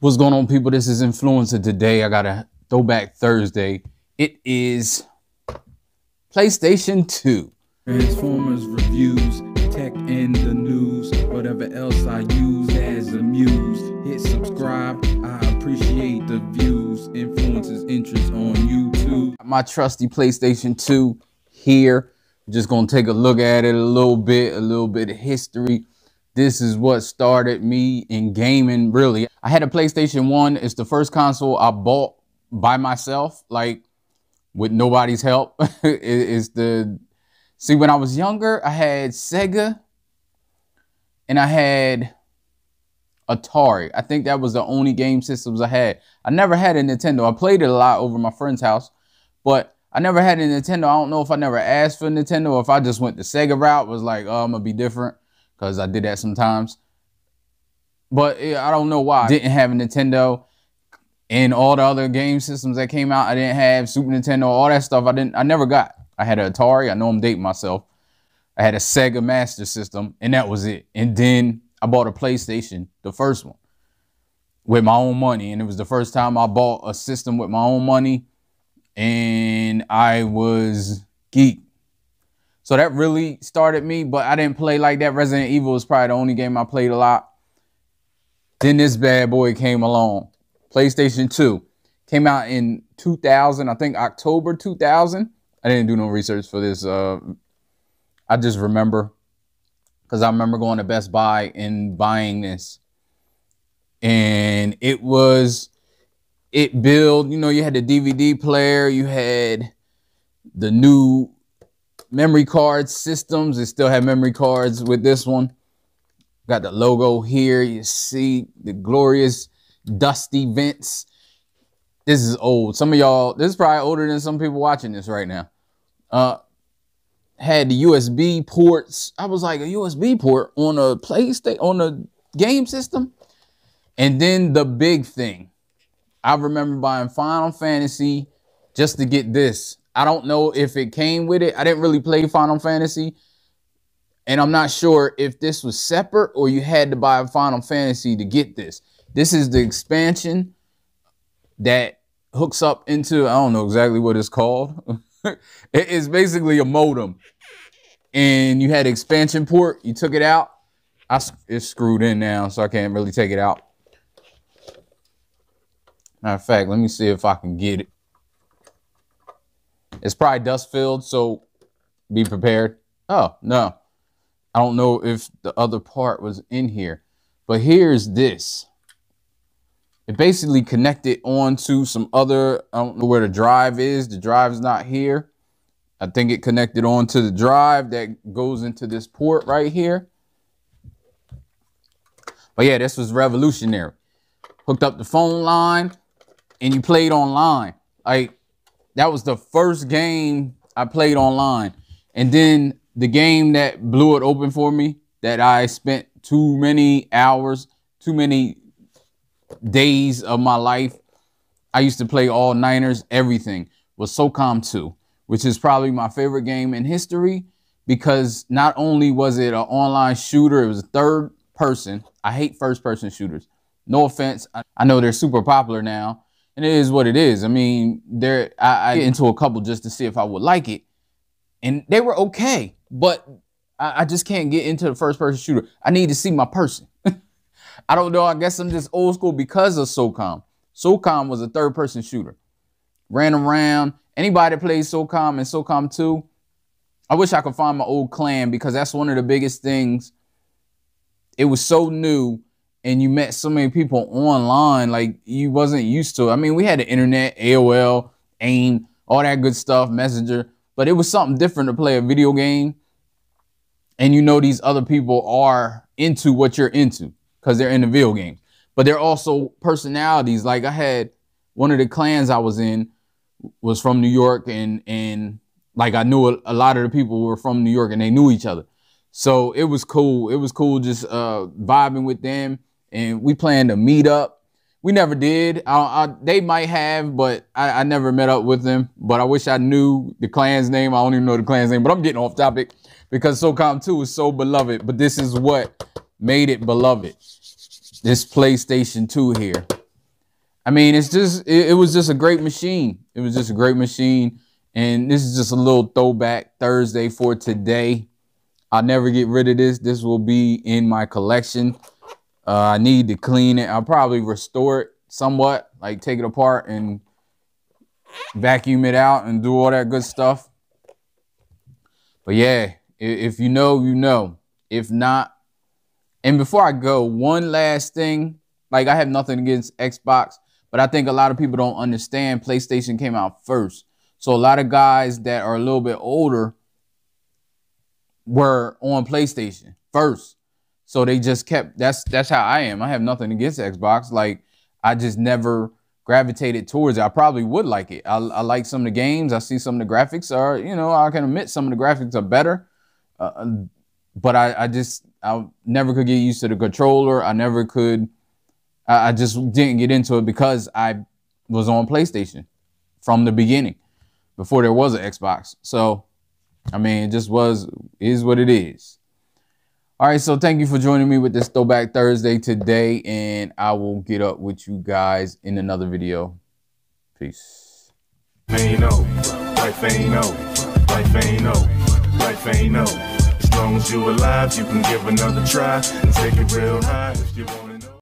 What's going on, people? This is Influencer today. I got a throwback Thursday. It is PlayStation 2. Transformers reviews, tech and the news, whatever else I use as a muse. Hit subscribe. I appreciate the views. Inflewence's interest on YouTube. My trusty PlayStation 2 here. Just gonna take a look at it a little bit, a little bit of history this is what started me in gaming, really. I had a PlayStation 1. It's the first console I bought by myself, like with nobody's help. it is the see when I was younger, I had Sega and I had Atari. I think that was the only game systems I had. I never had a Nintendo. I played it a lot over my friend's house, but I never had a Nintendo. I don't know if I never asked for Nintendo or if I just went the Sega route, was like, oh, I'm gonna be different because I did that sometimes. But I don't know why. I didn't have a Nintendo and all the other game systems that came out. I didn't have Super Nintendo, all that stuff. I didn't. I never got. I had an Atari. I know I'm dating myself. I had a Sega Master System, and that was it. And then I bought a PlayStation, the first one, with my own money, and it was the first time I bought a system with my own money, and I was geek. So that really started me, but I didn't play like that. Resident Evil was probably the only game I played a lot. Then this bad boy came along. PlayStation 2 came out in 2000, I think October 2000. I didn't do no research for this. Uh, I just remember because I remember going to Best Buy and buying this. And it was, it built, you know, you had the DVD player, you had the new memory card systems. It still have memory cards with this one. Got the logo here. You see the glorious dusty vents. This is old. Some of y'all, this is probably older than some people watching this right now. Uh, had the USB ports. I was like a USB port on a PlayStation on a game system. And then the big thing. I remember buying Final Fantasy just to get this. I don't know if it came with it. I didn't really play Final Fantasy. And I'm not sure if this was separate or you had to buy Final Fantasy to get this. This is the expansion that hooks up into, I don't know exactly what it's called. it's basically a modem. And you had expansion port, you took it out. I, it's screwed in now, so I can't really take it out. Matter of fact, let me see if I can get it. It's probably dust filled, so be prepared. Oh, no. I don't know if the other part was in here, but here's this. It basically connected onto some other, I don't know where the drive is. The drive's not here. I think it connected onto the drive that goes into this port right here. But yeah, this was revolutionary. Hooked up the phone line and you played online. Like that was the first game I played online. And then the game that blew it open for me, that I spent too many hours, too many days of my life. I used to play all Niners, everything was SOCOM 2, which is probably my favorite game in history because not only was it an online shooter, it was a third person. I hate first person shooters. No offense. I know they're super popular now, and it is what it is. I mean, there I, I get into a couple just to see if I would like it, and they were okay, but I, I just can't get into the first person shooter. I need to see my person. I don't know. I guess I'm just old school because of SOCOM. SOCOM was a third person shooter. Ran around. Anybody that plays SOCOM and SOCOM 2, I wish I could find my old clan because that's one of the biggest things. It was so new and you met so many people online like you wasn't used to. I mean, we had the internet, AOL, AIM, all that good stuff, Messenger, but it was something different to play a video game. And you know these other people are into what you're into because they're in the video games. But they're also personalities. Like I had one of the clans I was in was from New York and and like I knew a, a lot of the people were from New York and they knew each other. So it was cool. It was cool just uh, vibing with them and we planned to meet up. We never did. I, I, they might have, but I, I, never met up with them. But I wish I knew the clan's name. I don't even know the clan's name, but I'm getting off topic because SOCOM 2 is so beloved. But this is what made it beloved. This PlayStation 2 here. I mean, it's just it, it, was just a great machine. It was just a great machine, and this is just a little throwback Thursday for today. I'll never get rid of this. This will be in my collection. Uh, I need to clean it. I'll probably restore it somewhat, like take it apart and vacuum it out and do all that good stuff. But yeah, if you know, you know. If not, and before I go, one last thing. Like I have nothing against Xbox, but I think a lot of people don't understand PlayStation came out first. So a lot of guys that are a little bit older were on PlayStation first. So they just kept that's that's how I am. I have nothing against Xbox. Like I just never gravitated towards it. I probably would like it. I, I like some of the games. I see some of the graphics are, you know, I can admit some of the graphics are better. Uh, but I, I just I never could get used to the controller. I never could. I, I just didn't get into it because I was on PlayStation from the beginning, before there was an Xbox. So, I mean, it just was is what it is. All right, so thank you for joining me with this Throwback Thursday today, and I will get up with you guys in another video. Peace. No long as you alive, you can give another try and take it real high if you want.